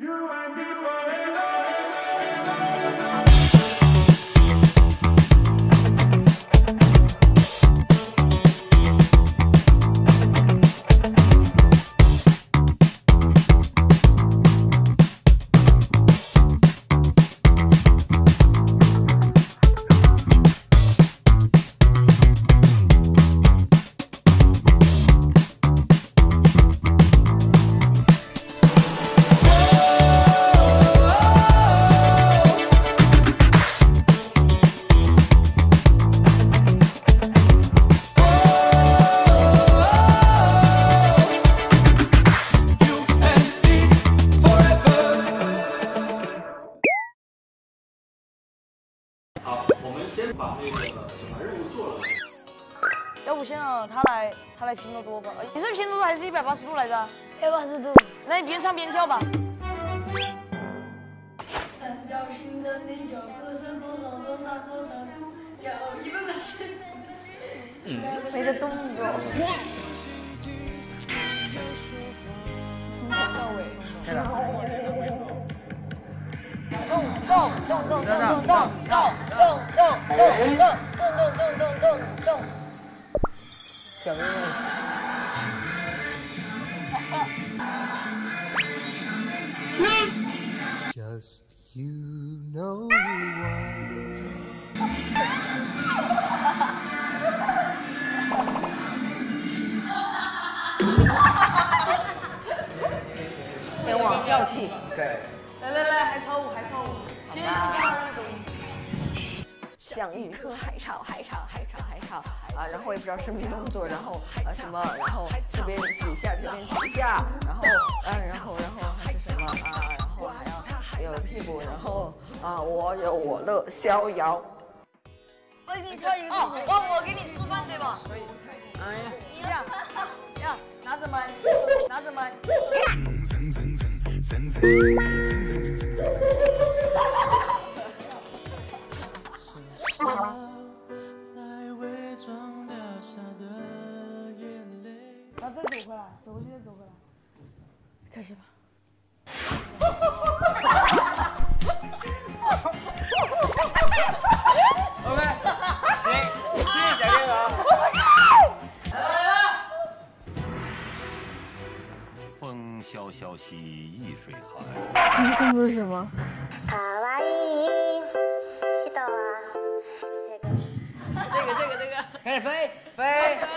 You and me forever. 边唱边跳吧。三角形的内角和是多少多少多少度？要一百八十度。没个动作。从头到尾。动动动动动动动动动动动动动动动动动。小妹妹。Just you know why. 天网笑气，对，来来来，还超舞还超舞，先是看那个抖音。像一颗海潮，海潮，海潮，海潮啊！然后我也不知道什么动作，然后呃什么，然后这边几下，这边几下，然后啊，然后然后啊？然后还要还有屁股，然后啊，我有我乐逍遥。我给你教一个哦哦，我给你示范对吧？可以。哎呀，你这样，这样拿着麦，拿着麦。然后再走回来，走回去再走回来。开始吧。OK，行，谢谢小天鹅。风萧萧兮易水寒。你动作是什么？这个这个这个，开始飞飞。转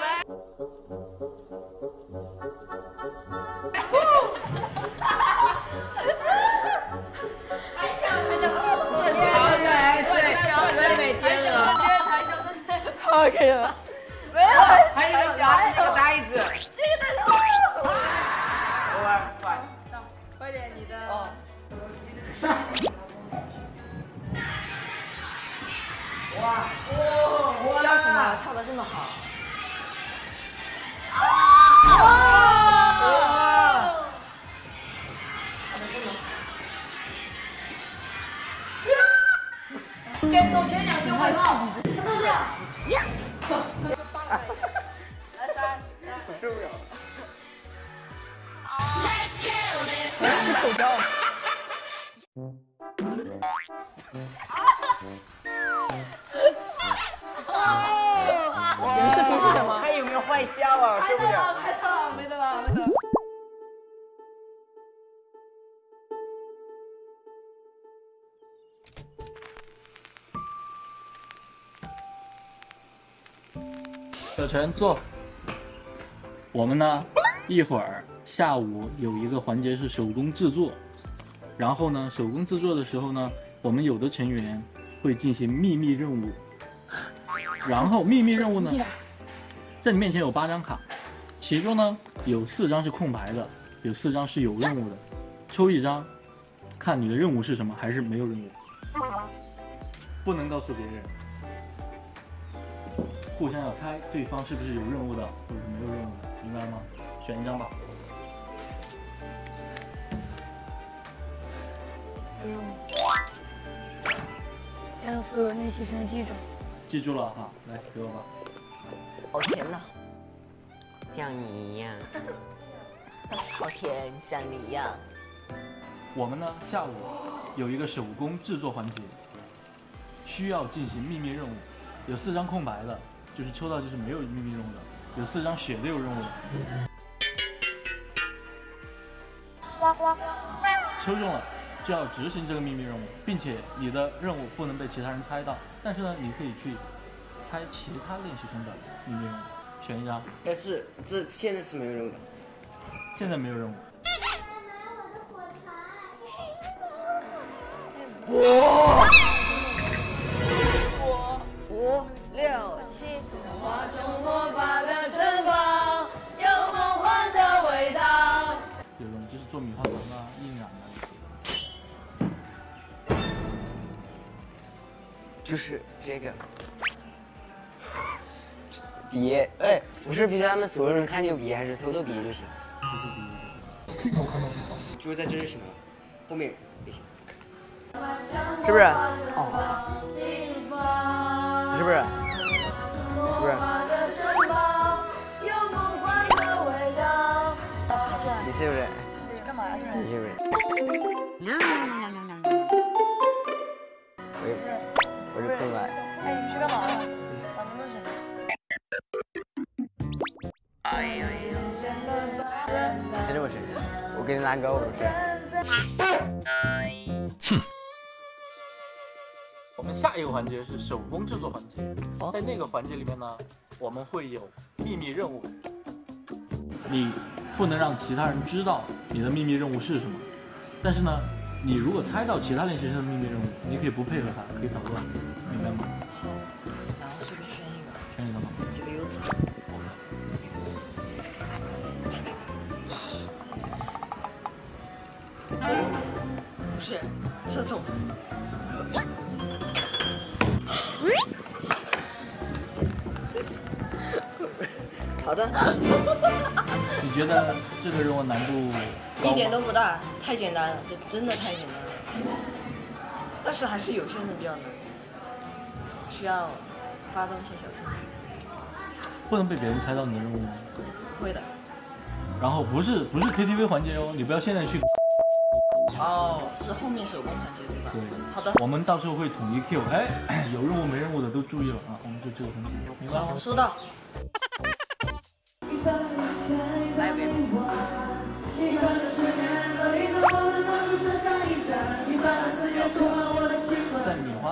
受不了！走，来三，三，受不了。这是口罩。小陈坐。我们呢，一会儿下午有一个环节是手工制作，然后呢，手工制作的时候呢，我们有的成员会进行秘密任务，然后秘密任务呢，在你面前有八张卡，其中呢有四张是空白的，有四张是有任务的，抽一张，看你的任务是什么，还是没有任务，不能告诉别人。互相要猜对方是不是有任务的，或者是没有任务的，明白了吗？选一张吧。让所有练习生记住。记住了哈，来给我吧。好甜呐，像你一样，好甜，像你一样。我们呢下午有一个手工制作环节，需要进行秘密任务，有四张空白的，就是抽到就是没有秘密任务的，有四张血六任务的。抽中了就要执行这个秘密任务，并且你的任务不能被其他人猜到。但是呢，你可以去猜其他练习生的秘密任务，选一张。但是这现在是没有任务的。现在没有任务。五做米花糖啊、印染啊。就是这个 比，哎，不是比他们所有人看见比，还是偷偷比就行。就是在这就行了，后面也行，是不是？哦，是不是？我也我是空白。哎，你去干嘛了？啥东西？真的不是，我给你拿个，我不是。我们下一个环节是手工制作环节，在那个环节里面呢，我们会有秘密任务，你不能让其他人知道你的秘密任务是什么。但是呢，你如果猜到其他练习生的秘密任务，你可以不配合他，可以捣乱，明白吗？好然后随便选一个，选一个吗？这个有不是这种，好的，你觉得这个任务难度一点都不大，太简单了，这真的太简单了。但是还是有些人比较难，需要发动一些小心思。不能被别人猜到你的任务吗？会的。然后不是不是 KTV 环节哦，你不要现在去。哦，是后面手工环节对吧？对，好的，我们到时候会统一 Q，哎，有任务没任务的都注意了啊，我们就这个环节，明白吗？收到。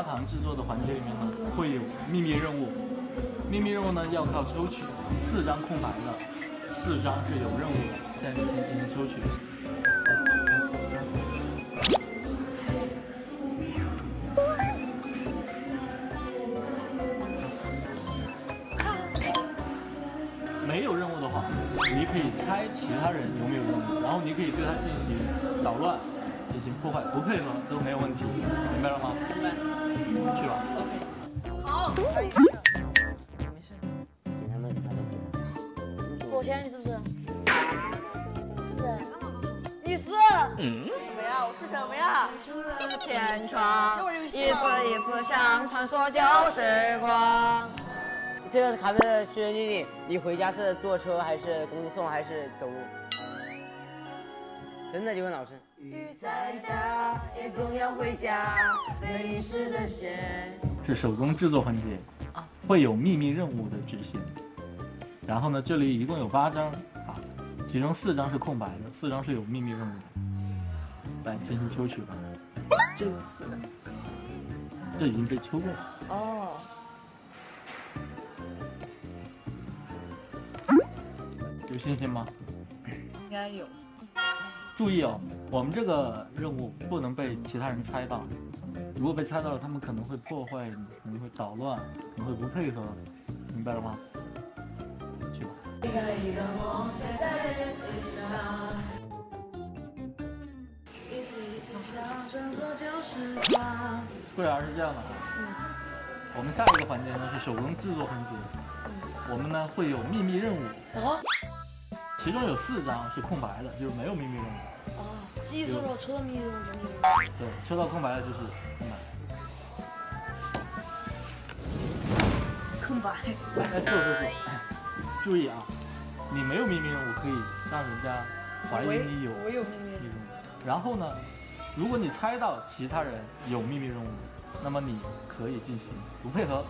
糖制作的环节里面呢，会有秘密任务，秘密任务呢要靠抽取，四张空白的，四张是有任务的，现在进行抽取。没有任务的话，你可以猜其他人有没有任务，然后你可以对他进行捣乱、进行破坏，不配合都没有问题，明白了吗？明白。去吧。好，可以去。没事。给他们拿个多少钱？你是不是？是不是？你是？什么呀？我是什么呀？天窗，一次一次想传说旧时光。这个卡片的学弟弟，你回家是坐车还是公司送还是走路？真的，就问老师。雨再大也总要回家，被淋湿的鞋。是手工制作环节，会有秘密任务的执行。然后呢，这里一共有八张啊，其中四张是空白的，四张是有秘密任务的。来进行抽取吧，这个死的。这已经被抽过了。哦。有信心吗？应该有。注意哦，我们这个任务不能被其他人猜到。如果被猜到了，他们可能会破坏，可能会捣乱，可能会不配合，明白了吗？去吧。桂儿是这样的，我们下一个环节呢是手工制作环节，我们呢会有秘密任务，哦其中有四张是空白的，就是没有秘密任务。哦，意思是我抽到秘密任务就秘密任务。对，抽到空白的就是空白。空白。哎，坐坐坐，注意啊，你没有秘密任务可以让人家怀疑你有我有。秘密任务。然后呢，如果你猜到其他人有秘密任务，那么你可以进行不配合，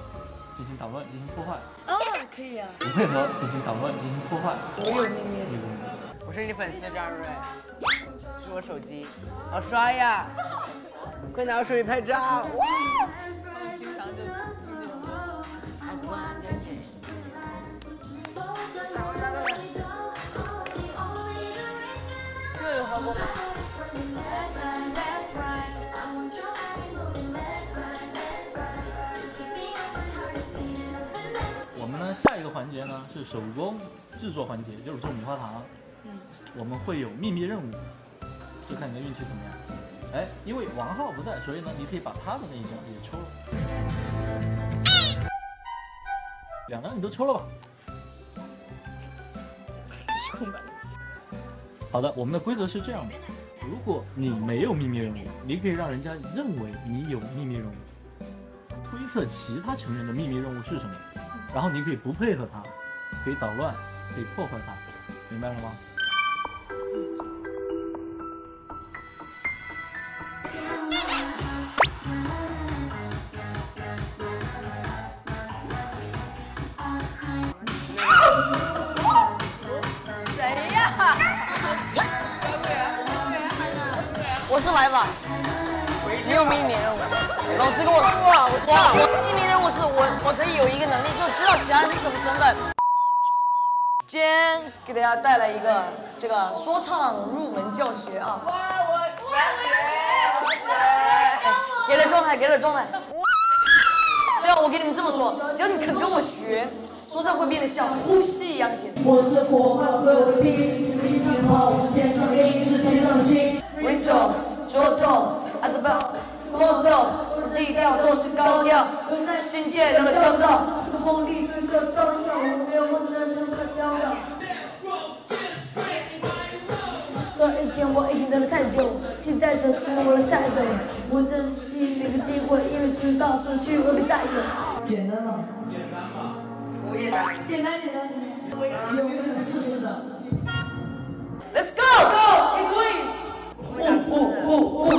进行捣乱，进行破坏。啊，可以啊。不配合进行捣乱，进行破坏。我有秘密。秘密我是你粉丝张瑞，是我手机，好帅呀！快拿我手机拍照。哇！平常就就那种一个环节呢是手工制作环节，就是做棉花糖。嗯，我们会有秘密任务，就看你的运气怎么样。哎，因为王浩不在，所以呢，你可以把他的那一张也抽了。两张你都抽了吧？空白。好的，我们的规则是这样的：如果你没有秘密任务，你可以让人家认为你有秘密任务，推测其他成员的秘密任务是什么，然后你可以不配合他，可以捣乱，可以破坏他，明白了吗？谁呀？我是来吧，没有秘密任务。老师给我说，我错是我我可以有一个能力，就知道其他人是什么身份。今天给大家带来一个这个说唱入门教学啊。给点状态，给点状态。只要我给你们这么说，只要你肯跟我学，说唱会变得像呼吸一样简单。我是火花所有的兵，一定好，我是天上的鹰，是天上的星。Window，左手，阿兹巴，莫走，低调做事高调，新界的焦躁。这个风力是射到像我没有梦的人不可骄傲。这一天我已经等了太久，期待着是我的态度。我珍惜每个机会，因为知道失去何必再有。简单吗？简单吧。我也难。简单简单简单。有没有想试试的？Let's go go，可以。呜呜呜呜呜，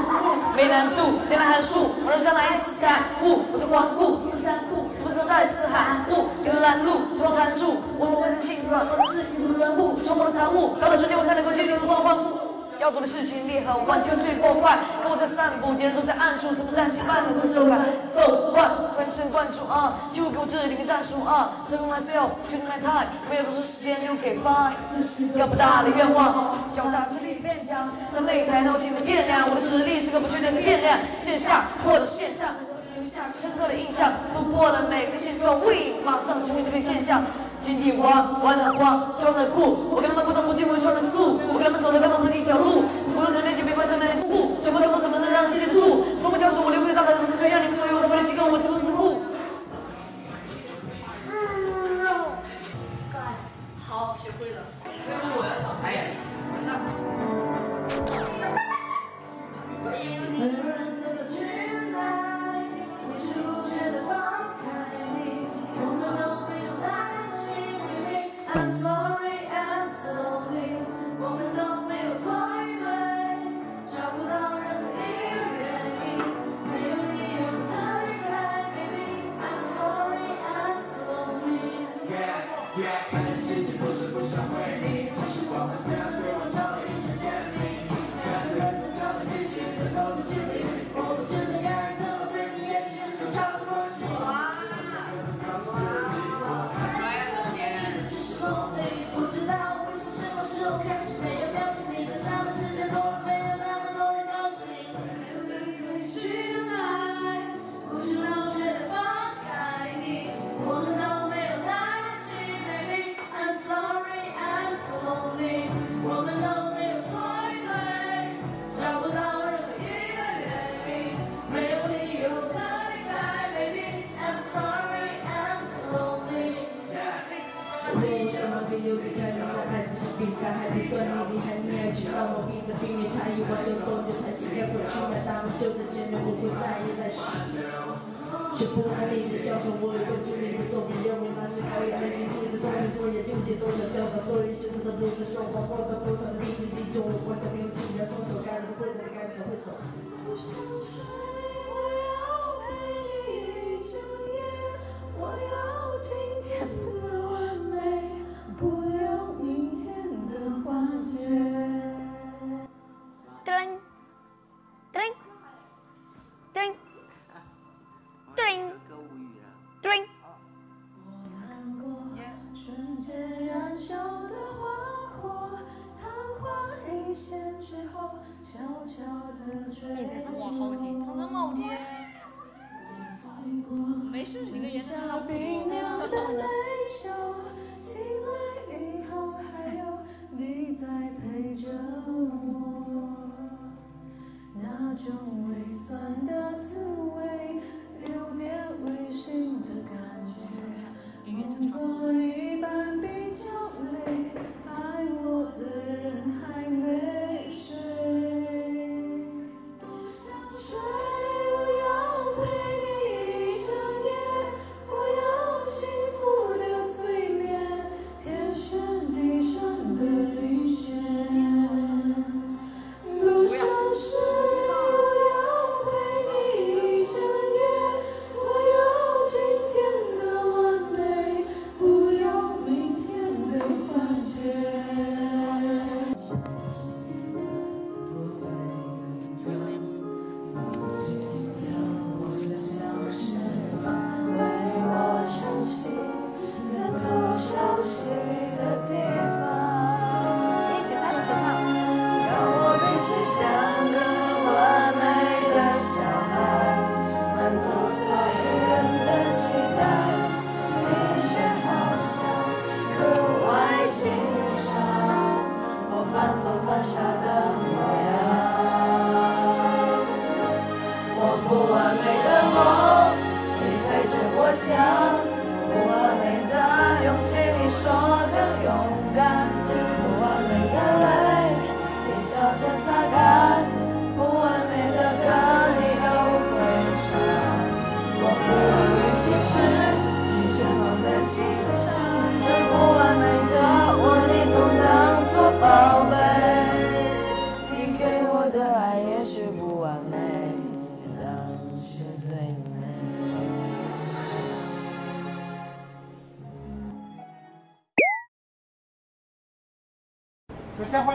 没难度，简单函数，我是江南伊斯坦，呜，我是顽固，三顾，不知戴斯坦，呜，有拦路，什么缠住，我我是心软，我是一路人物。冲破了长雾，到了春天我才能够接近光欢呼。要做的事情厉害，完全最破坏。跟我在散步，别人都在暗处，怎么担心半路手感？So what？专神贯注啊，就给我制定个战术啊。So myself, to my time，没有多少时间留给 fine。要不大的愿望，脚踏实地变强，在擂台上请们见谅，我的实力是个不确定的变量，线下或者线上。留下深刻的印象，突破了每个现状，为马上成为这个现象。金地王，玩的慌，装的酷，我跟他们不同，不进我穿的素，我跟他们走的根本不是一条路，无论能力就别怪上面的步，这不他们怎么能让人记得住？什么教是我留给大的，可以让你们所有的为了几个我成功的路。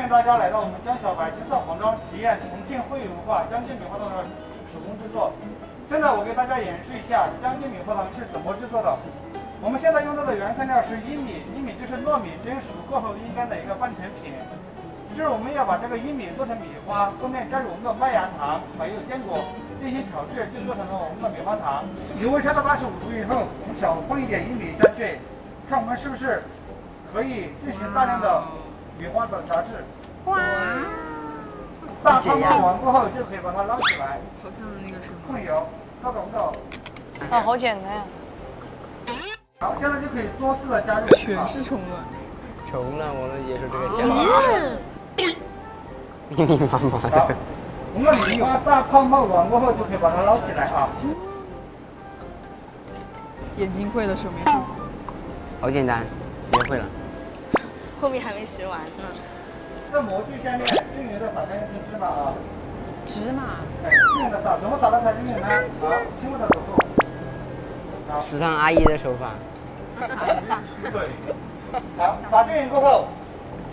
大家来到我们江小白金色黄庄体验重庆会文化江津米花糖的手工制作。现在我给大家演示一下江津米花糖是怎么制作的。我们现在用到的原材料是薏米，薏米就是糯米蒸熟过后阴干的一个半成品。就是我们要把这个薏米做成米花，后面加入我们的麦芽糖还有坚果进行调制，就做成了我们的米花糖。油温烧到八十五度以后，我们少放一点玉米下去，看我们是不是可以进行大量的米花的炸制。大泡泡完过后就可以把它捞起来，好像那个什么。控油，倒到我们的啊，好简单呀。好，现在就可以多次的加入。全是虫卵。虫卵，我们也是这个想法。密密麻麻的。，我们的米花大泡泡完过后就可以把它捞起来啊。眼睛会了，手没会。好简单，学会了。后面还没学完呢。在模具下面均匀的撒上一层芝麻啊。芝麻。哎，均匀的撒，怎么撒的才均匀呢？好，轻微的抖动。好，时尚阿姨的手法。对。好，撒均匀过后，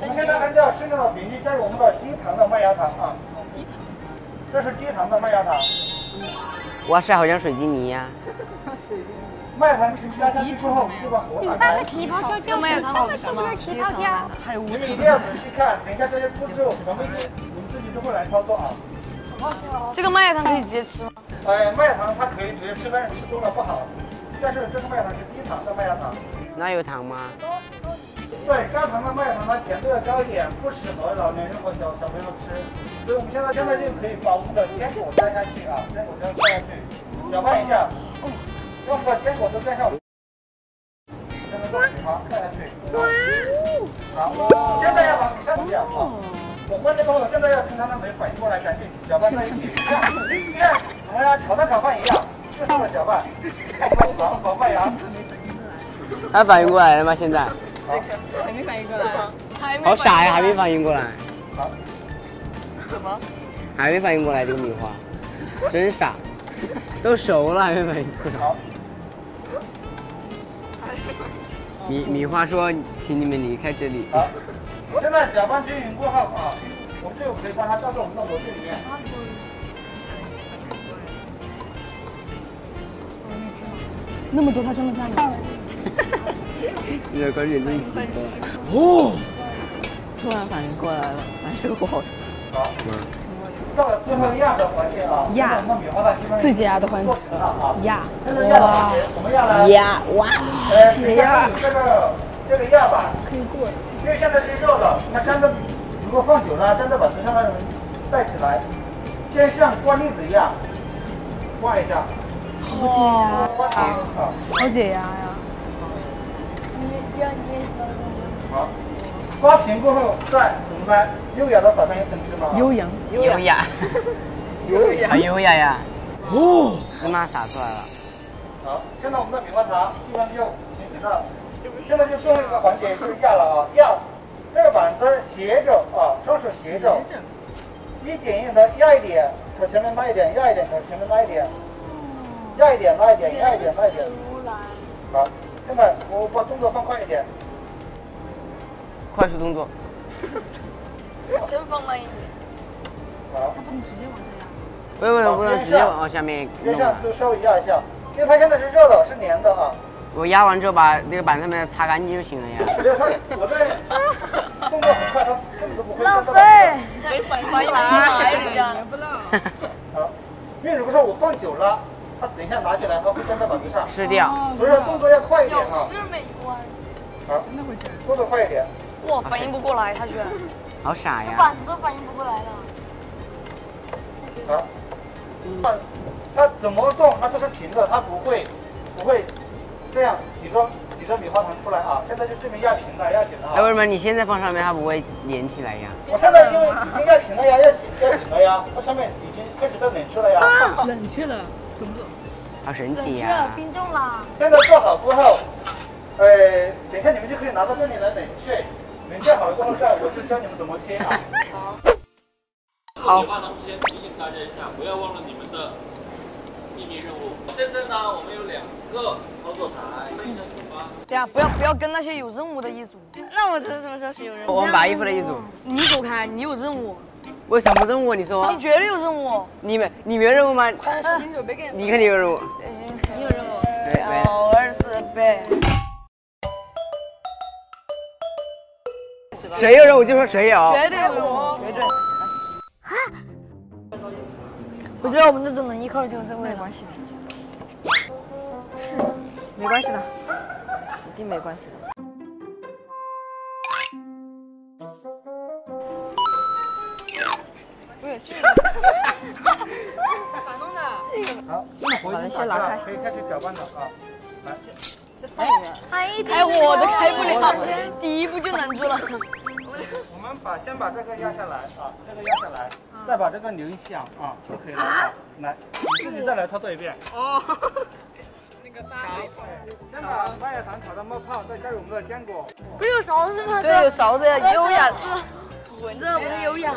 我们现在按照适量的比例加入我们的低糖的麦芽糖啊。低糖。这是低糖的麦芽糖，哇塞，好像水晶泥呀、麦芽糖加下去之后就把火打开。气泡胶胶，麦芽糖好吃吗？气泡胶。还有你们一定要仔细看，等一下这些步骤我们我们自己都会来操作啊。这个麦芽糖可以直接吃吗？哎，麦芽糖它可以直接吃，但是吃多了不好。但是这个麦芽糖是低糖的麦芽糖，那有糖吗？对，高糖的麦芽糖它甜度要高一点，不适合老年人和小小朋友吃。所以我们现在现在就可以把我们的坚果加下去啊，坚果加下去，搅拌一下，让我们的坚果都沾上。现在做水花看下去。好，现在要把米下掉啊。我关这个后，现在要趁他们没反应过来，赶紧搅拌在一起，这样，这样，好像炒蛋炒饭一样，这时候搅拌，防防范羊。他反应过来了吗？现在？还没反应过来。还没好傻呀，还没反应过来。好，什么？还没反应过来这个米花，真傻，都熟了还没反应过来。好，米米花说：“请你们离开这里。好，现在搅拌均匀过后啊，我们就可以把它倒到我们的模具里面。那么多，他装得下吗？”你的观点真奇怪。突然反应过来了，蛮是我的。好，到了最后压的环节啊，压我们米花蛋基本最解压的环节了啊。压，这个压哇！呃，解压这个这个压板，可以过。因为现在是热的，它粘的，如果放久了，粘在板子上，它容易带起来。先像刮栗子一样刮一下，好解压，刮平啊，好解压呀！好，刮平过后再优雅的撒上一层芝麻。悠扬，优雅，优雅。好优雅呀！哦，芝麻撒出来了。好，现在我们的米花糖基本上就形成了。现在就最后一个环节就是压了啊，压这个板子斜着啊，双手斜着，一点一点的压一点，朝前面拉一点，压一点，朝前面拉一点，压一点，拉一点，压一点，拉一点。好，现在我把动作放快一点。快速动作。先放慢一点。好，不能直接往下压。不用不用不能直接往下面弄了。边上就稍微压一下，因为它现在是热的，是粘的啊。我压完之后把那个板上面擦干净就行了呀。我这 动作很快，它根本都不会浪费，没反应来，人家。好，因为如果说我放久了，它等一下拿起来，它会粘在板子上。吃掉。所以说动作要快一点啊。是美观。好，动作快一点。哇，反应不过来，他居然。好傻呀！板子都反应不过来了。好，它它怎么动，它就是平的，它不会不会这样你说，你说米花糖出来啊。现在就这边压平了，压紧了哎，为啊。什么你现在放上面它不会粘起来呀？我现在因为已经压平了呀，压紧压紧了呀，它上面已经开始在冷却了呀。冷却了，懂不懂？好神奇呀！冰冻了。现在做好过后，呃，等一下你们就可以拿到这里来冷却。冷却好了过后，再我就教你们怎么切啊。好。米花糖之前提醒大家一下，不要忘了你们的秘密任务。现在呢，我们有两个操作台。对呀，不要不要跟那些有任务的一组。那我这怎么知道是有任务我们把衣服的一组。你走开，你有任务，为什么任务？你说你？绝对有任务。你没你没有任务吗？你肯定有任务。你有任务。对对。幺二谁有人我就说谁有。绝对有绝对。我觉得我们这种能依靠的就是没关系的。是，没关系的，一定没关系的。我有信好，那么回把它去先拿开。可以开始搅拌了啊。来，开火都开不了，第一步就难住了。我们把先把这个压下来啊，这个压下来，再把这个扭响啊就可以了啊。来，你自己再来操作一遍。哦。先把麦芽糖炒到冒泡，再加入我们的坚果。不是有勺子吗？对，有勺子呀，优雅。这不是优雅。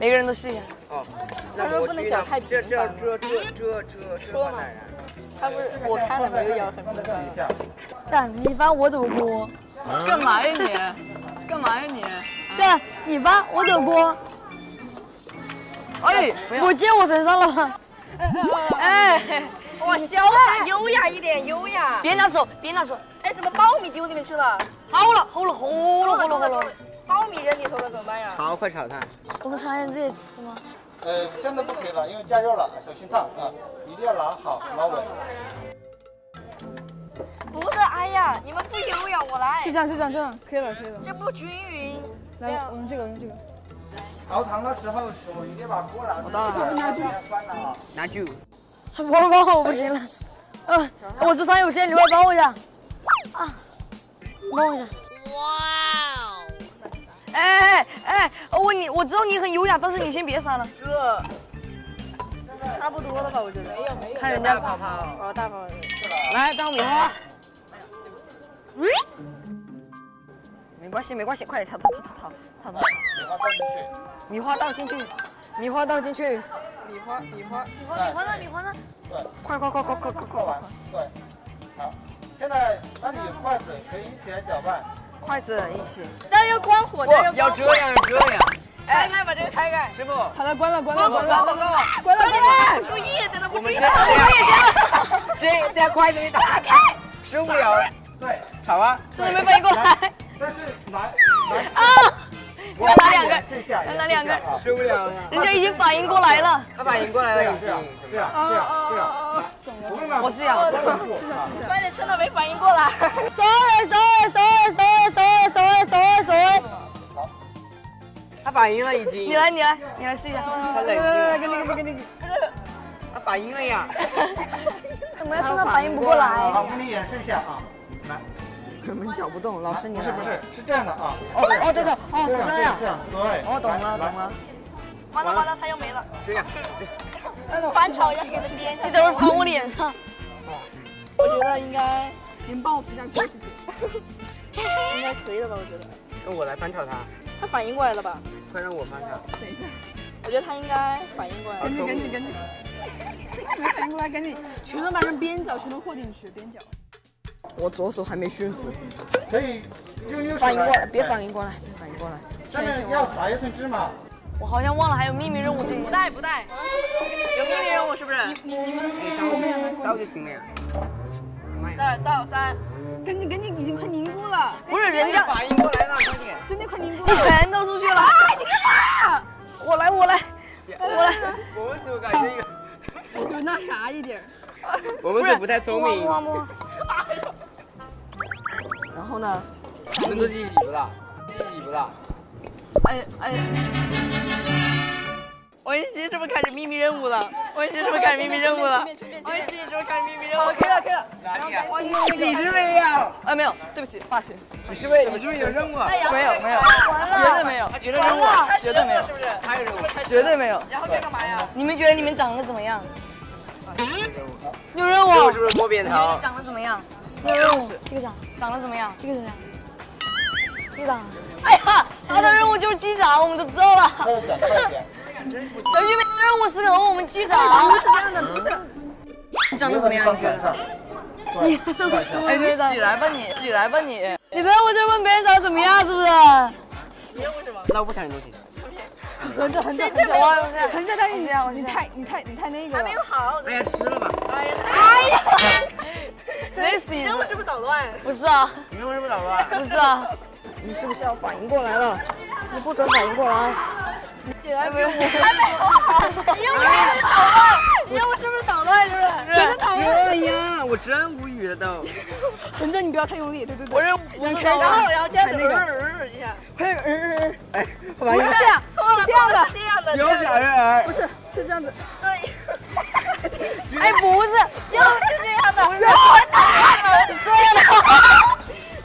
每个人都试一下。哦。他说不能搅太这这这这这这这说嘛他不是我看了没有咬很放在这里一下。这样你？翻我走锅。干嘛呀你？干嘛呀你？对，你？翻我走锅。哎，我接我身上了。哎，哇，潇洒优雅一点，优雅。别拿手，别拿手。哎，怎么苞米丢里面去了？好了，好了，好了，好了，好了。苞米扔里头了怎么办呀？好，快炒它。我们尝一下这些吃吗？呃，现在不可以了，因为加热了，小心烫啊！一定要拿好，拿稳。不是，哎呀，你们不优雅，我来就。这样，就这样，这样可以了，可以了。这不均匀。来，我用这个，用这个。熬糖的时候，手一定把锅拿住，拿住，翻了啊！拿住。我帮我不行了。嗯，我智商有限，你快帮我一下。啊，帮我一下。哎哎哎！我你，我知道你很优雅，但是你先别删了。这差不多了吧？我觉得没有没有。看人家大炮，哦大炮去。来倒米花。没关系没关系，快点，躺躺躺躺躺躺。米花倒进去，米花倒进去，米花米花米花米花呢米花呢？对，快快快快快快快快！对，好，现在那里有筷子，可以一起来搅拌。筷子一起。但是要关火，但是要这样，要这样。开开，把这个开开。师傅，好了，关了关了关了关了，关了关了。注意，等等不注意，我们这样这这筷子没打开，受不了。对，吵啊！真的没反应过来。但是难啊！我要拿两个演示一下，要拿两个受不了了。人家已经反应过来了。他反应过来了，已经。这样这样这样，不用让我是呀，是的，是的。快点，趁他没反应过来。sorry sorry sorry sorry sorry sorry sorry。他反应了已经。你来，你来，你来试一下。他冷静了。跟那个跟那个。他反应了呀。怎么要趁他反应不过来？好，我给你演示一下啊，来，根本搅不动，老师你来。不是不是，是这样的啊。哦哦对对哦是这样这。样对。哦懂了懂。了。完了完了，他又没了。这样。翻炒一下，给他颠。你等会儿翻我脸上。我觉得应该，你们帮我扶下锅，谢谢。应该可以了吧？我觉得。那我来翻炒他，他反应过来了吧？快让我翻炒。等一下，我觉得他应该反应过来了。赶紧赶紧赶紧。这个没反应过来，赶紧全都把人边角全都和进去，边角。我左手还没驯服。可以用右手反应过来，别反应过来，别反应过来。下面要撒一层芝麻。我好像忘了还有秘密任务这一。不带不带，有秘密任务是不是？你你们哎，倒倒就行了呀。二到三，赶紧赶紧，已经快凝固了，不是人家反应过来了，快点。真的快凝固了。全都出去了。你干嘛？我来我来我来。我们组感觉有，有那啥一点。我们组不太聪明。摸摸。然后呢？我们组第几不大？第几不大？哎哎。王一熙是不是开始秘密任务了？王一熙是不是开始秘密任务了？王一熙是不是开始秘密任务？好，可以了可以了。王一熙，你是不是要？啊没有，对不起，发型。你是不是你是不是有任务？没有没有，绝对没有，他觉得任务，绝对没有，是不是？还有任务，绝对没有。然后这干嘛呀？你们觉得你们长得怎么样？有任任务务。是不是摸扁你觉得桃？长得怎么样？有任务。这个长长得怎么样？这个怎么样？机长。哎呀，他的任务就是机长，我们都知道了。快点快点。小玉梅的任务是和我们机长。不是这样的，不是。你长得怎么样？你觉得？你 哎，你起来吧你，起来吧你。你任务就问别人长得怎么样，是不是？那我不抢你东西。横着横着横这着，我我这横着，但是你太你太你太那个了。好。哎呀，吃了吧。哎呀，哎呀 ，This is 任务是不是捣乱？不是啊，你认为是不是捣乱？不是啊，你是不是要反应过来了？你不准反应过来。起来没有？还没有。你任务是不是捣乱？你任务是不是捣乱？是不是？真的讨厌。这样，我真无语了都。横着你不要太用力，对对对。我任务不是然，后然后这样子，那个嗯一下。还有嗯嗯嗯，哎，不是这样，错了，这样的这样的，有小人儿不。是是这样子。对。哎，不是，就是这样的，就是这样的，这样的。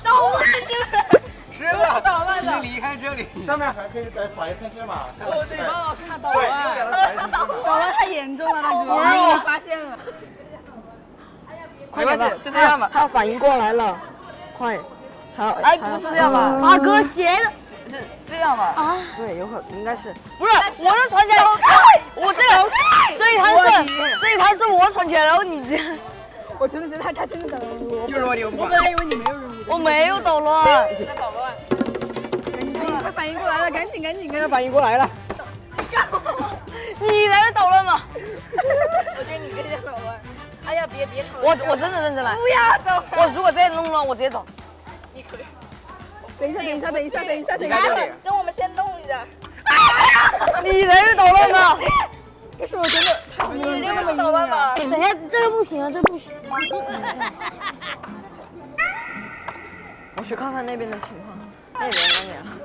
捣乱是不是？师傅，捣乱的请离开这里。上面还可以再撒一层芝麻。我得，帮老师他捣对，乱。捣乱 太严重了，大哥，我发现了。快点吧，就这样吧。他反应过来了，快，好哎，不是这样吧？啊哥，斜的。是这样吧？啊，对，有可能应该是。不是，我是传起来，我这个这一摊是这一摊是我传起来，然后你这样，我真的觉得他他真的捣乱我。就是我牛不我本来以为你没有任务的。我没有捣乱。在捣乱。反应过来了，赶紧，赶紧，赶紧。反应过来了。你才是捣乱吧？我觉得你更加捣乱。哎呀，别别吵我我真的认真来。不要走。我如果再弄乱，我直接走。你可以。等一下，等一下，等一下，等一下，等一你看这下。里，等我们先弄一下。你才是捣乱吧？不是，我真的。你这个是捣乱吧？等一下，这个不行啊，这不行。我去看看那边的情况，那边那边。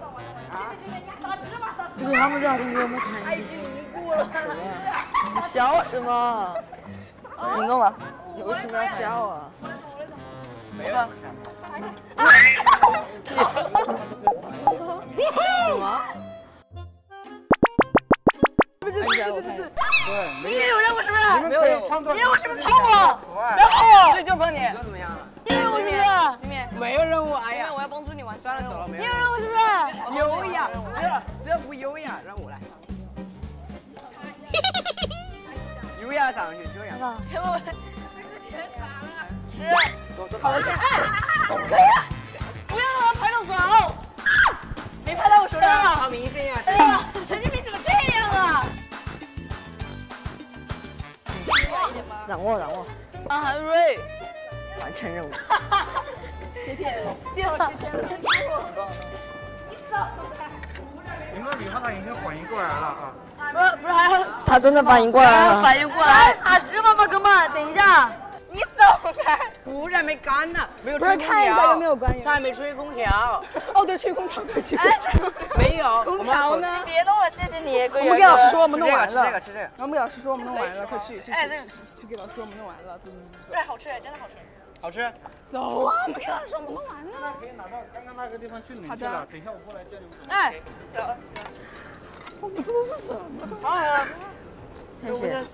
不是，他们这好像比我们惨一点。你笑什么？你弄吧。你为什么要笑啊？没有。什么？不是，不是，不是。对，你也有任务是不是？你们可以创作。你为什么碰我？不要碰我！对，就碰你。怎么样了？你有任务是不是？没有任务，哎呀我要帮助你完成算了，走了，没你有有任务是不是？优雅，这这不优雅，让我来。优雅上去，优雅。前面我好了，现在不要让他拍到手，没拍到我手上。好明显呀！哎呀，陈俊铭怎么这样啊？让我，让我啊，韩瑞，完成任务。切片别好切片了，你们的棉花糖已经反应过来了啊！不是不是还要他真的反应过来了。反应过来，傻芝麻嘛，哥们，等一下，你走开。不然没干呢，没有不是吹空看一下调有没有关系他还没吹空调，哦，对，吹空调，快去。哎，是不是？没有。空调呢？别弄了，谢谢你，我我们给老师说我们弄完了吃这。个，吃这个。然后我们给老师说我们弄完了，快去去哎这个去去给老师说我们弄完了，走走走对，好吃，真的好吃。好吃。走走啊！我们给老师说我们弄完了。可以拿到刚刚那个地方去领好的去了。等一下我过来接你们。哎，走我们这都是什么？好好，谢谢。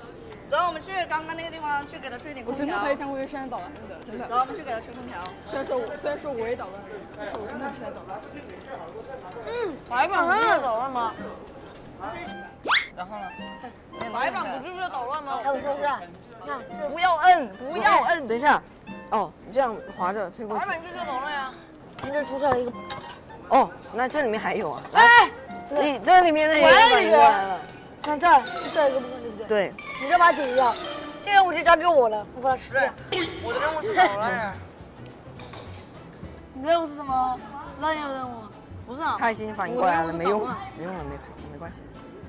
走，我们去刚刚那个地方去给他吹点空调我真的。非常为山导蓝的，真的。走，我们去给他吹空调。虽然说我虽然说我也捣乱，但是我真的不是在捣乱。嗯白板不是捣乱吗？然后呢？白板不就是要捣乱吗？哎，我说是，看不要摁，不要摁。等一下，哦，你这样滑着推过去。白板就是要捣乱呀。看这凸出来一个，哦，那这里面还有啊。来，你这里面的也我要反应这个过来了。看这儿这一个部分对你这把它解掉，这个任务就交给我了，我把它吃掉。我的任务是捣乱呀。你的任务是什么？知道你有任务。不是啊，他已经反应过来了，没用，没用了，没没关系，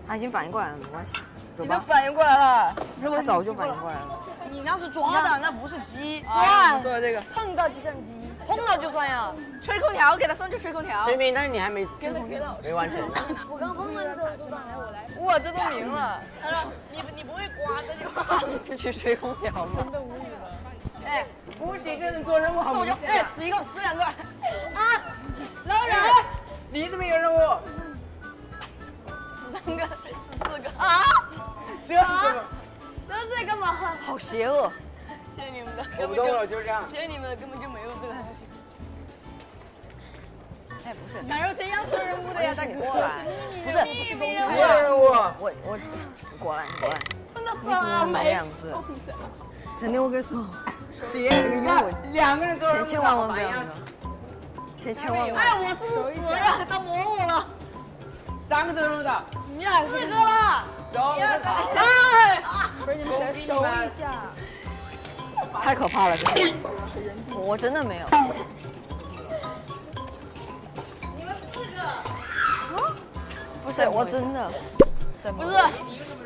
他已经反应过来了，没关系，走你都吧。反应过来了。他早就反应过来了。你那是抓的，那不是鸡。算做这个，碰到计算机，碰到就算呀。吹空调，给他送去吹空调。陈明，但是你还没给了给了。没完成。我刚碰到的时候说来我来，哇，这都明了。他说你你不会刮这句话。去吹空调吗？真的无语了。哎，不行一个人做任务好那我就明显啊。哎死一个死两个。啊，老人，你怎么有任务？十三个十四个啊！这是什么？这是在干嘛？好邪恶。谢谢你们的，我不动了，就是这样。谢谢你们的，根本就没有这个东西。哎，不是，哪有这样做任务的呀，大哥？过来，不是不是公主没有任务。我我你过来，你过来，你不能这样子。真的，我跟你说，别，你看两个人做任务，千千万万不要那个，千千万万。哎，我是不是死了呀？他摸我了，三个做任务的，你俩四个了。走，我们跑。哎，不是你们先收一下。太可怕了，这个。我真的没有。你们四个。不是，我真的。不是，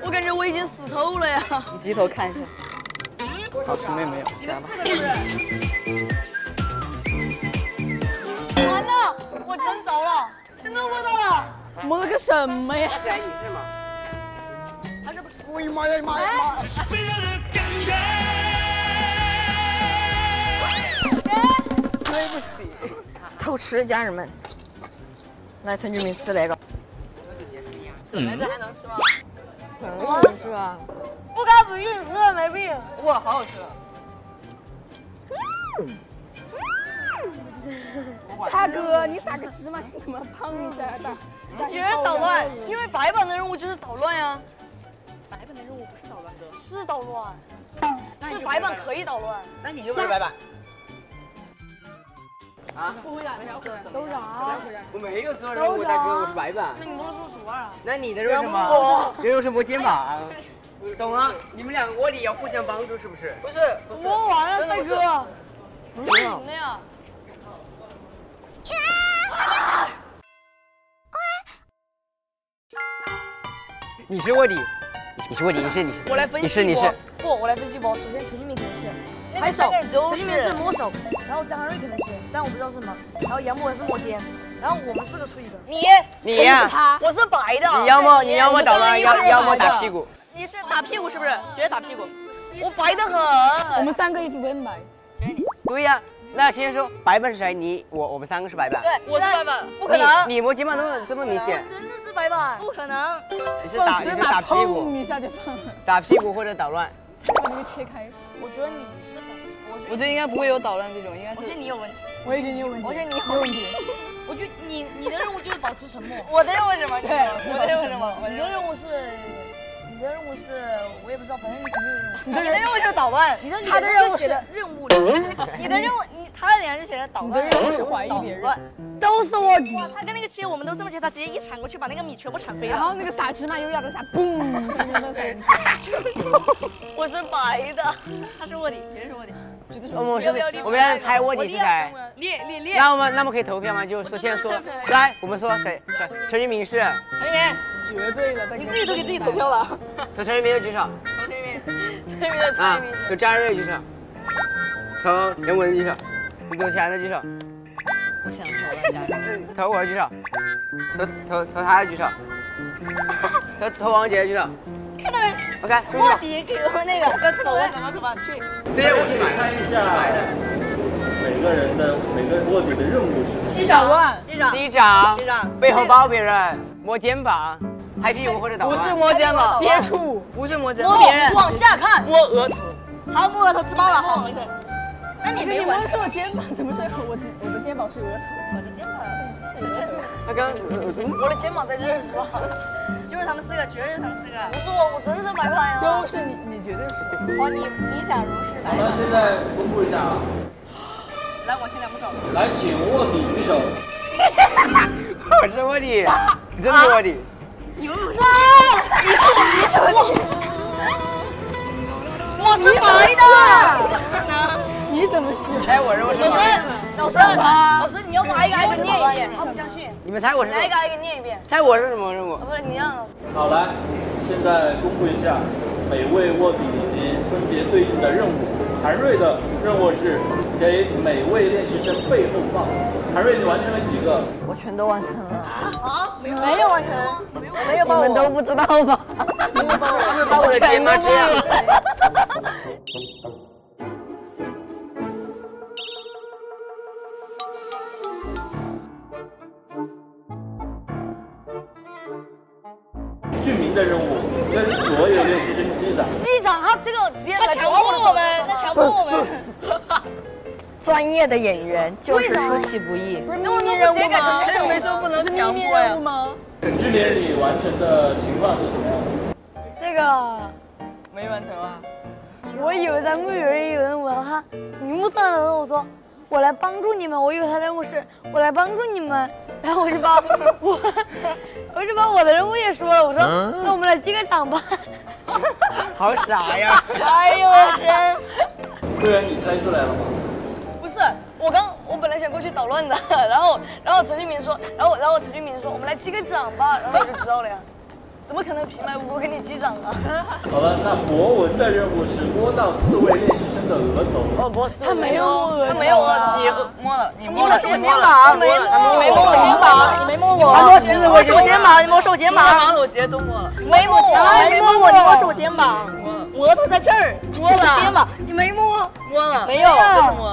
我感觉我已经死透了呀。你低头看一下。好，前面没有，起来吧。完了，我真着了，真的摸到了。摸了个什么呀？起来，你是吗？我的妈呀妈呀妈！对不起，偷吃，家人们。来，陈俊明吃那个。什么？这还能吃吗？不能吃啊。不该不硬吃没病。哇，好好吃。大哥，你撒个芝麻，你怎么胖一下的？你居然捣乱，因为白板的任务就是捣乱呀。白板的任务不是捣乱哥，是捣乱，是白板可以捣乱。那你就不是白板。啊？不回答，都啥？我没有做任务，大哥，我是白板。那你不是说数二啊？那你的任务什么？任务是摸肩膀。懂了，你们两个卧底要互相帮助，是不是？不是，不是。摸完了，大哥。不是你的呀。你是卧底，你是卧底，你是你是。我来分析你是你是。不，我来分析不。首先，陈俊明肯定是拍手，陈俊明是摸手，然后张涵瑞肯定是，但我不知道是什么。然后杨博文是摸肩，然后我们四个出一个。你你呀，他，我是白的。你要么你要么倒了，要要么打屁股。你是打屁股是不是？绝对打屁股。我白的很。我们三个衣服都很白。对呀，那先说白板是谁？你我我们三个是白板。对，我是白板，不可能。你你摸肩膀那么这么明显。不可能。你是打你是打屁股，一下就放了。打屁股或者捣乱。把那个切开。我觉得你是很，我我觉得应该不会有捣乱这种，应该是。我觉得你有问题。我也觉得你有问题。我觉得你有有问题。我觉得你你的任务就是保持沉默。我的任务是什么？对，我的任务是什么？你的任务是，你的任务是，我也不知道，反正你肯定有任务。你的任务就是捣乱，你的他的任务是任务里，你的任务，你他的脸上就写着捣乱。你的任务是怀疑别人。都是我的。哇，他跟那个切我们都这么切，他直接一铲过去把那个米全部铲飞了。然后那个撒芝麻油压的下，嘣。我是白的，他是卧底，绝对是卧底。我们是，我们要猜卧底是谁？列列列。那我们那么可以投票吗？就说先说，来，我们说谁？陈一鸣是。陈一鸣，绝对的。你自己都给自己投票了。投陈一鸣的举手。投陈一鸣。陈一鸣的啊，投张瑞举手。投任文举手。投其他的举手。我想投了，加油。投我举手。投投投他的举手。投投王杰举手。看到没？OK。卧底给我那个，跟走了怎么怎么去？对，我去看一下每个人的每个卧底的任务是什么。机长，机长，机长，机长，背后包别人，摸肩膀，拍屁股或者打不。是摸肩膀，接触，不是摸肩膀，摸别人，往下看，摸额头。好，摸额头，自爆了，好，没事。那你没你摸的是我肩膀，怎么是我的我的肩膀是额头？我的肩膀是额头。他刚，我的肩膀在这儿是吧？就是他们四个，绝对是他们四个。不是我，我真是白牌啊！就是你，你绝对是。哦，你你假如是白我们，现在公布一下啊。来，我现在不走。来，请卧底举手。我是卧底，你真的是卧底。你们不是？你是你是卧底。我是白的。你怎么洗？猜我是我是老师，老师，老师，你要把一个挨个念一遍，他不相信。你们猜我是？来一个挨个念一遍。猜我是什么任务？不是你让老师。好，来，现在公布一下每位卧底以及分别对应的任务。韩瑞的任务是给每位练习生背后放。韩瑞，你完成了几个？我全都完成了。啊？没有没有完成，没有你们都不知道吧？你们 把我的肩膀这样。俊明的任务跟所有练习生击掌。机长他这个直接来强迫我们，他强迫我们。专业的演员就是出其不意。不是秘密任务吗？他又没说不能强迫呀。沈志莲，你完成的情况是什么样的？这个没完成啊。我以为在公园有任务，然后他明目张胆的跟我说：“我来帮助你们。”我以为他任务是我来帮助你们，然后我就把我 我就把我的任务也说了，我说：“那我们来击个掌吧。好傻呀！哎呦我天！队员，你猜出来了吗？不是，我刚我本来想过去捣乱的，然后然后陈俊明说，然后然后陈俊明说我们来击个掌吧，然后我就知道了呀。怎么可能平白无故给你击掌呢？好了，那博文的任务是摸到四位练习生的额头。哦，摸四他没有摸额头，他没有额头，你摸了，你你摸了，是我肩膀，没摸，没摸我肩膀，你没摸我，你摸我肩膀，你摸我肩膀，我直接都摸了，没摸我，没摸我，你摸我。肩膀，额头在这儿，摸了。肩膀，你没摸，摸了，没有，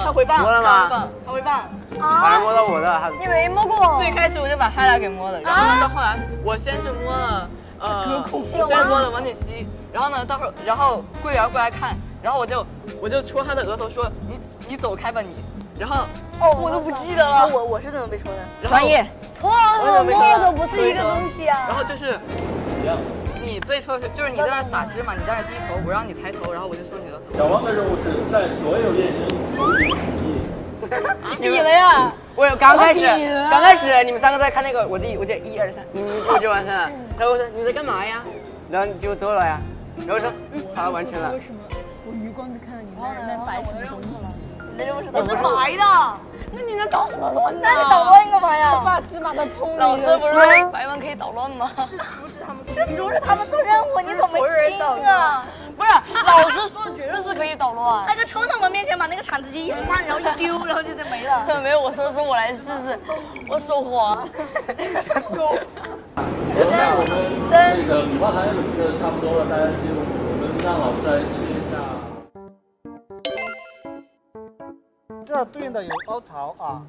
他回放，摸了吗？他回放，好像摸到我的，他你没摸过。我？最开始我就把海拉给摸了，然后呢，到后来我先是摸了，呃，我先摸的王锦熙，然后呢，到时候然后柜员过来看，然后我就我就戳他的额头说你你走开吧你，然后哦，我都不记得了。我我是怎么被戳的？然后搓额头摸额头不是一个东西啊。然后就是一样。你被戳是就是你在那撒芝麻，你在那低头，我让你抬头，然后我就戳你的头。小王的任务是在所有练习比比了呀！我有刚开始，刚开始你们三个在看那个，我第我这一二三，你们我就完成了。然后我说你们在干嘛呀？然后你就做了呀。然后我说嗯，好完成了。为什么我余光就看到你在那白什么东西？你的任务是我是白的，那你能捣什么乱呢？那你捣乱干嘛呀？把芝麻在碰老师不是白完可以捣乱吗？是阻止他们，是阻止他们做任务，你怎么没听啊？不是，老师说绝对是可以捣乱。他就冲到我们面前，把那个铲子直接一换，然后一丢，然后就没了。没有，我说说我来试试，我手滑。手。那我们这个米花糖也准备的差不多了，大家就我们让老师来切这儿对应的有凹槽啊，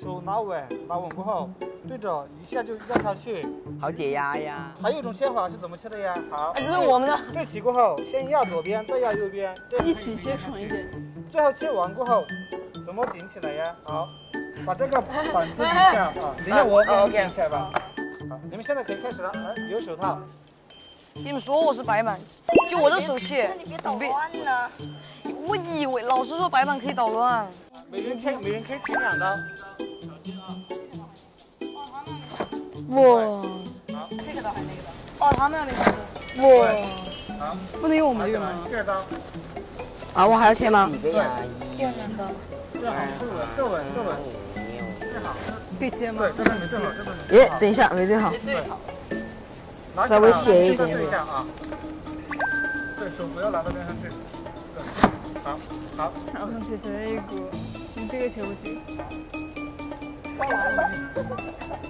手拿稳，拿稳过后，对着一下就压下去。好解压呀！还有一种切法是怎么切的呀？好，这是我们的。对齐过后，先压左边，再压右边，这一起切爽一点。最后切完过后，怎么顶起来呀？好，把这个板子顶下啊，等一下我给你们顶起来吧。好，你们现在可以开始了，来，有手套。你们说我是白板，就我的手气，那你别捣乱呢。我以为老师说白板可以捣乱。每人切，每人可以切两刀。哇，这个刀还是那个刀？哦，他们那边。哇，好，不能用我们这个吗？第二刀。啊，我还要切吗？对，第二两刀，这好，这稳，这稳，这稳，这好。可以切吗？对，这边没对好，这边没。耶，等一下，没对好。稍微斜一点对一下啊。对手不要拿到边上去。对，好，好。然后切这个，你这个切不行？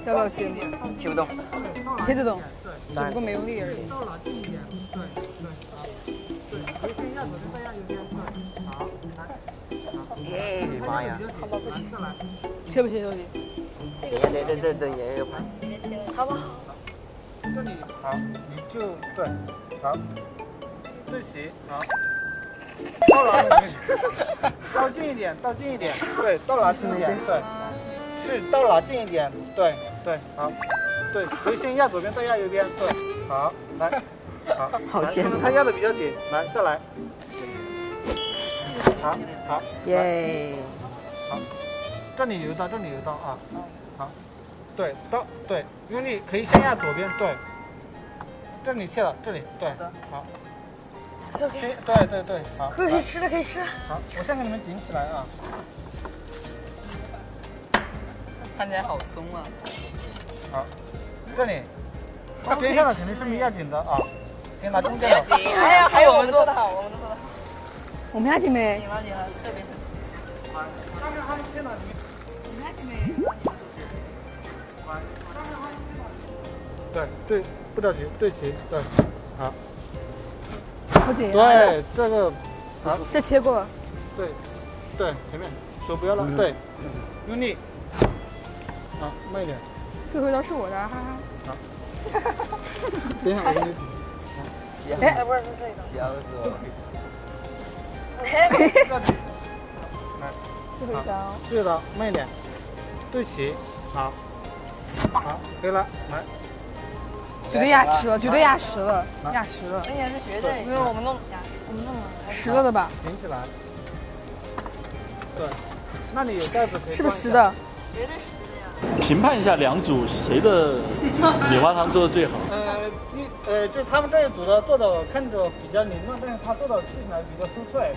要不要切？切不动。切得动，只不过没用力而已。到了近一点，对。对，好，对，可以先压左边，再压右边，对，好，来。耶，妈呀！好吧，不行，再来。切不切到底？等等等等等，也有拍。好不好。这里好，你就对，好，对。齐，好。刀拿刀近一点，刀近一点，对，刀拿近一点，对，是到哪近一点，对对，好，对，可以先压左边，再压右边，对，好，来，好，好尖他压的比较紧，来，再来，好，好，耶！好，这里有一刀，这里有一刀啊，好，对，刀，对，用力可以先压左边，对，这里切了，这里，对，好。先对对对，好。可以吃了，可以吃了。好，我先给你们顶起来啊。看起来好松啊。好，这里，它边上的肯定是没要紧的啊，给拿中间的。哎呀，还有我们做的好，我们做的好。我们压紧没？紧了紧了，这边。刚刚他们切了，我们压紧没？对对，不着急，对齐，对，好。对，这个，啊，这切过。对，对，前面手不要拉，对，用力，好，慢一点。最后一刀是我的，哈哈。好。等一下，我给你。哎，不是是这个。笑死我。来，最后一刀。最后一刀，慢一点，对齐，好，好，可以了，来。绝对压实了，绝对压实了，压实了。而且是绝对，因为我们弄，我们弄了实了的吧？顶起来。对，那里有袋子可以。是不是实的？绝对实的呀。评判一下两组谁的米花糖做的最好。呃，一呃，就是他们这一组的做的看着比较凌乱，但是他做的吃起来比较酥脆。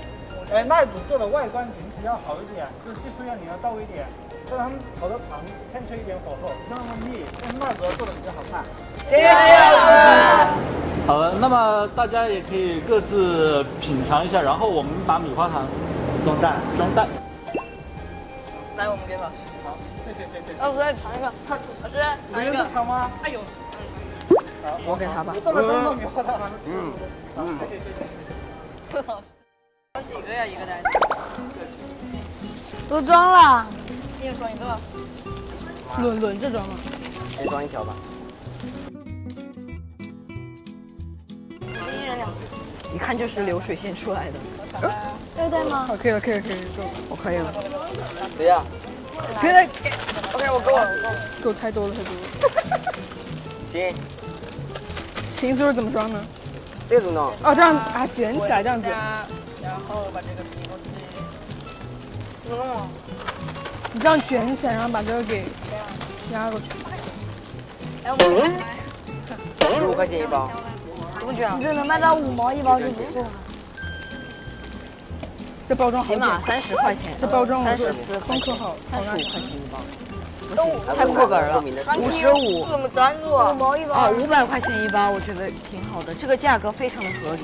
哎，那一组做的外观整体要好一点，就是技术要你要到位一点。但他们炒的糖欠缺一点火候，不那么密，但是那组做的比较好看。谢谢老师。好了，那么大家也可以各自品尝一下，然后我们把米花糖装袋装袋。来，我们给老师。好，谢谢谢谢。老师再尝一个。老师，尝一个。尝吗？哎呦。好，我给他吧。我做了装到米花糖。嗯。好，谢谢谢谢。装几个呀？一个袋子。都装了。一人装一个。轮轮着装吗？先装一条吧。一人两个。一看就是流水线出来的。对对吗？好，可以了，可以了，可以了，够了，我可以了。谁呀？可以了。OK，我够了，我够了。给我太多了，太多了。行。行，就是怎么装呢？这种弄。哦，这样啊，卷起来这样子。然后把这个皮过去。怎么弄啊？你这样卷起来，然后把这个给压过去。哎，我们十五块钱一包。怎么卷啊？你这能卖到五毛一包就不错了。这包装好起码三十块钱。这包装三十四封口好，三十五块钱一包。不行，太过本了。五十五。怎么粘住啊？五毛一包。啊，五百块钱一包，我觉得挺好的，这个价格非常的合理。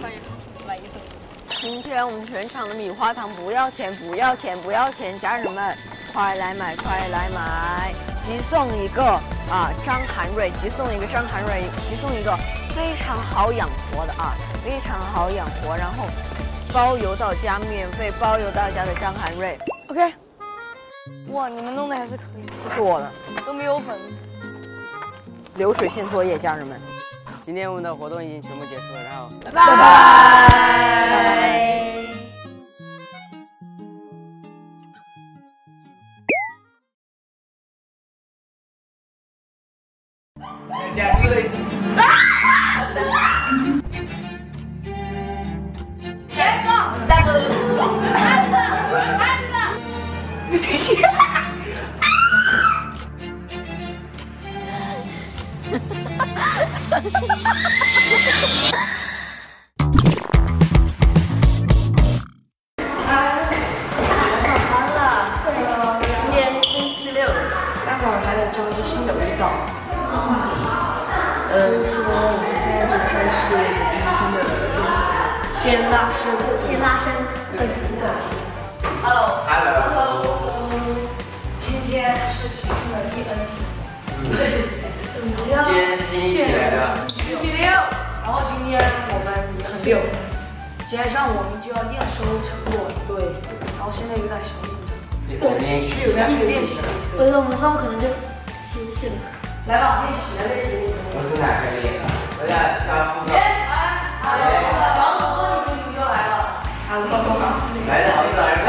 今天我们全场的米花糖不要钱，不要钱，不要钱，家人们快来买，快来买！即送一个啊，张涵瑞，即送一个张涵瑞，即送一个非常好养活的啊，非常好养活，然后包邮到家，免费包邮到家的张涵瑞。OK。哇，你们弄的还是可以，这是我的都没有粉。流水线作业，家人们。今天我们的活动已经全部结束了，然后拜拜。全拉伸。对，的。Hello。Hello。今天是其中的第 N 天。对。今天是星期来的。星期六。然后今天我们也很六。今天上午我们就要验收成果，对。然后现在有点小紧张。练习。是有点去练习。我觉得我们上午可能就休息了。来吧，练习了，练习。我是哪个练的？我要加了。来了好多人，快点一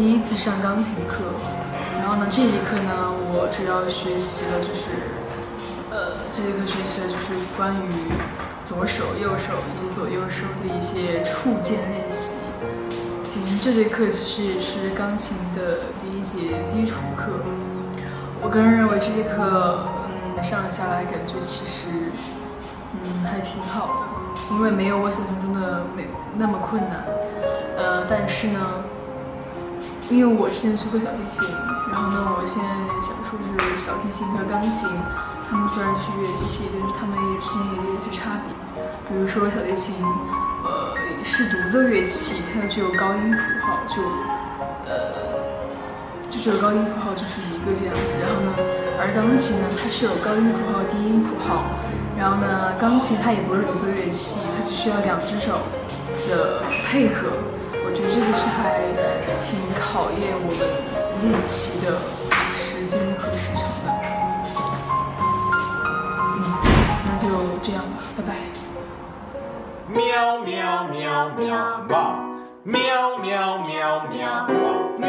第一次上钢琴课，然后呢，这节课呢，我主要学习了就是，呃，这节课学习的就是关于左手、右手以及左右手的一些触键练习。其实这节课其实也是钢琴的第一节基础课。我个人认为这节课，嗯，上下来感觉其实，嗯，还挺好的，因为没有我想象中的没那么困难。呃，但是呢，因为我之前学过小提琴，然后呢，我现在想说就是小提琴和钢琴，它们虽然都是乐器，但是它们也之间也有一些差别。比如说小提琴，呃，是独奏乐器，它就有高音谱号，就呃。就是有高音谱号，就是一个这样。然后呢，而钢琴呢，它是有高音谱号、低音谱号。然后呢，钢琴它也不是独奏乐器，它只需要两只手的配合。我觉得这个是还挺考验我们练习的时间和时长的。嗯，那就这样吧，拜拜。喵喵喵喵喵，喵喵喵喵哇，咪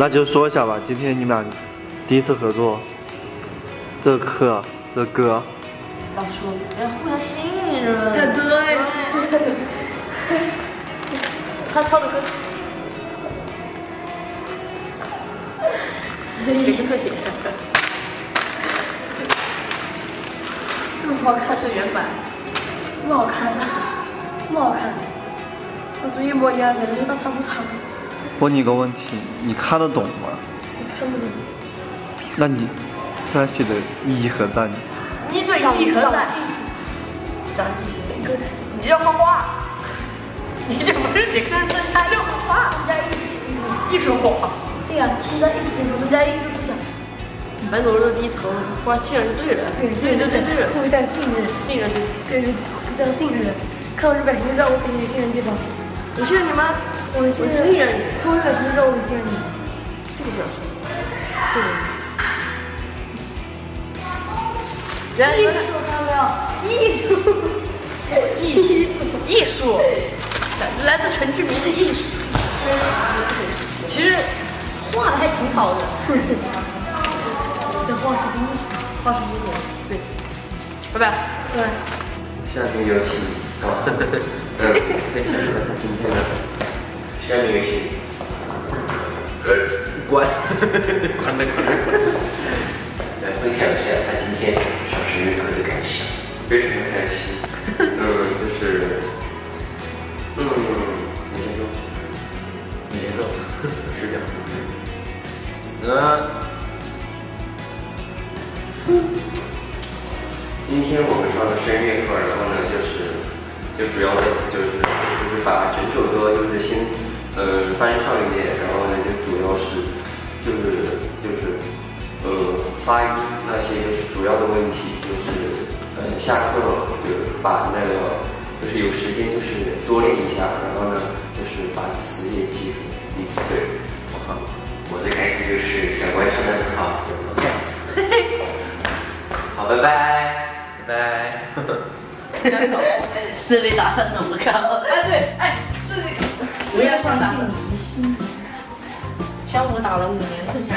那就说一下吧，今天你们俩第一次合作，这个课，这个歌，要说要互相信任。对对。他唱的歌词。给个特写。这么好看，它是原版。这么好看，这么好看，我是一模一样的，觉得它长不长？问你一个问题，你看得懂吗？看不懂。那你这写的意义何在呢？你对意义何在？长记性。你这叫画画，你这不是写歌词，你这叫画画。增加艺艺术画。对呀，增加艺术天赋，增加艺术思想。白走路低层，忽然信任对人。对对对对对人。互相信任，信任对。对对，互相信任。看我这表情就知道我肯定信任对方。你信任你吗？我信任。你。看我这表情就知道我信任你。这个表情，信任你。艺术看到没有？艺术，艺术，艺术，来自陈志明的艺术。其实画的还挺好的。这画出精神，画出精神。对，拜拜。对。下面有请啊，嗯，分享一下他今天的下面有请，呃，关，关。了关了，来分享一下他今天上声乐课的感想，非常开心，嗯，就是，嗯，你先说，你先说，是的，嗯。今天我们上的声乐课，然后呢，就是就主要的就是就是把整首歌就是先呃翻唱一遍，然后呢就主要是就是就是呃发音那些就是主要的问题，就是呃下课就是把那个就是有时间就是多练一下，然后呢就是把词也记住。嗯，对，我好，我最开心就是小乖唱的很好。好，拜拜，拜拜。视力 打分那么高。哎对，哎不要上打分。小五打了五年的架，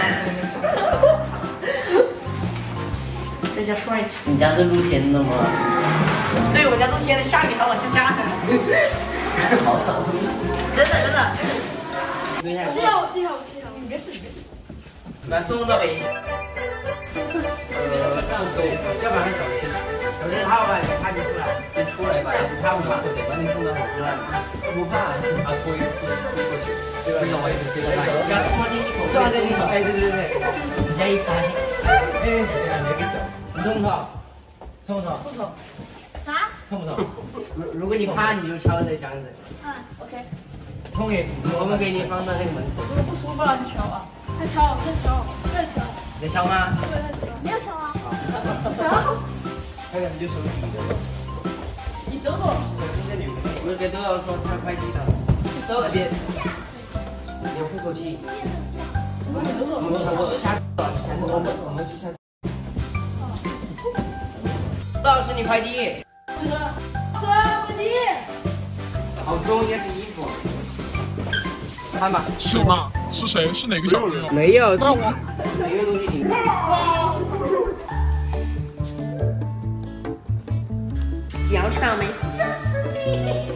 这叫帅气。你家是露天的吗？对我家露天的，下雨还往下下呢。好疼。真的真的。试一下，我试一下，我试一下，你别试，你别试。来送到北。呃，要不然小心。小心他吧，他就出来，就出来吧，他不怕，得把你送到好出来。不怕，啊，推推过去，对吧？这个我也是觉得大。要送到你口，送到你口，哎，对对对，人家一发现，哎，你别走，你痛不痛？痛不痛？不痛。啥？痛不痛？如如果你怕，你就敲这箱子。嗯，OK。痛也，我们给你放到那个门口。如果不舒服了就敲啊，再敲，再敲，再敲。你在敲吗？对，再敲。你要敲啊？还有你就手机的。你等会儿。我给豆豆说他快递的，豆豆别，有户口气。我们我们我下我们我们去下。豆豆是你快递。是的。是快递。好重，也是衣服。看吧。什么？是谁？是哪个小朋友？没有，没有东西 领。羊肠没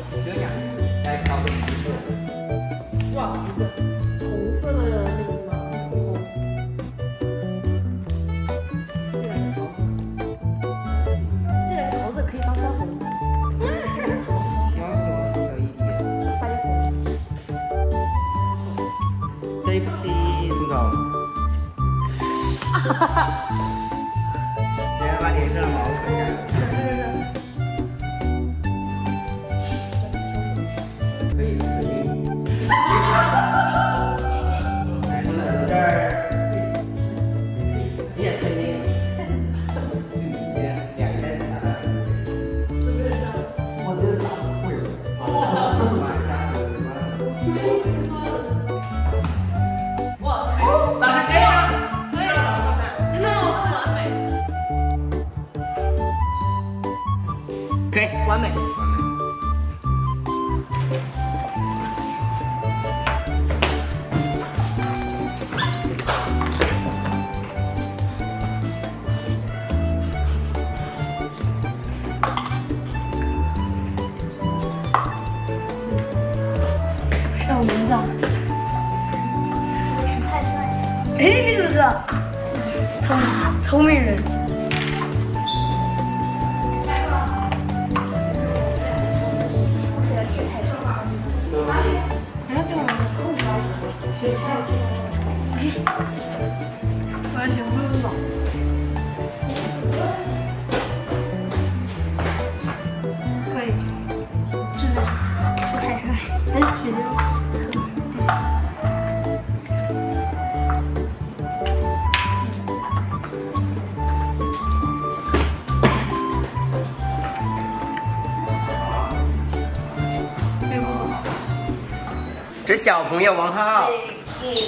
这小朋友王浩，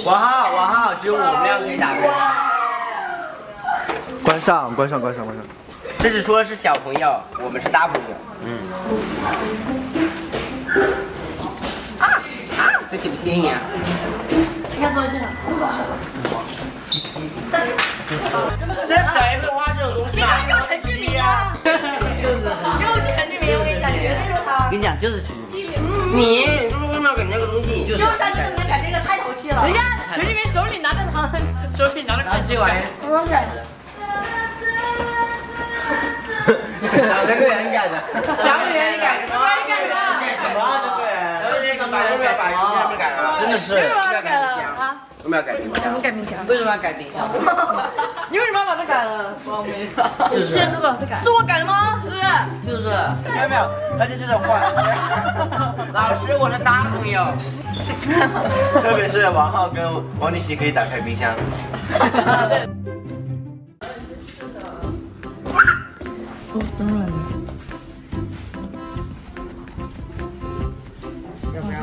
王浩，王浩，只有我们俩可以打分。关上，关上，关上，关上。这是说的是小朋友，我们是大朋友。嗯。啊啊！这行不行呀？你看多少钱了？这谁会画这种东西啊？你看就是陈志明啊！就是就是陈志明，我跟你讲，绝对就是他。跟你讲，就是陈志明。你就是为什么要给那个东西？就是他就能改这个，太淘气了。人家陈志明手里拿着糖，手里拿着拿这玩意儿。我改的。蒋这个人改的。蒋这个人改什么？你改 什么？改什么啊？这个人。蒋这个把有没有把冰箱改了？真的是。改了啊？为什么要改？为什么改冰箱？为什么要改冰箱？你为什么要把它改了？我没方便。之前都是老师改，是我改的吗？是，就是。看到没有？他就是换。老师，我的大朋友。特别是王浩跟王俊熙可以打开冰箱。真的。哦，很软的。要不要？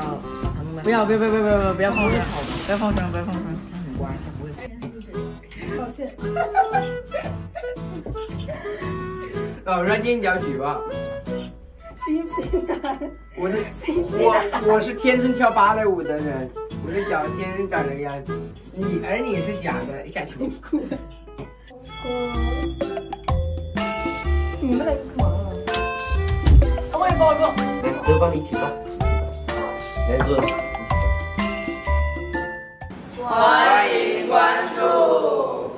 不要不要不要不要不要不要放声，不要放声，不要放声。它很乖，它不会。抱歉。哦，我说今天你叫举报。星期男，我的星期我。我是天生跳芭蕾舞的人，我的脚天生长这个样子。你而你是假的，下秋裤。你们来干嘛了？我也抱个。来，都帮你一起抱。来坐。欢迎关注。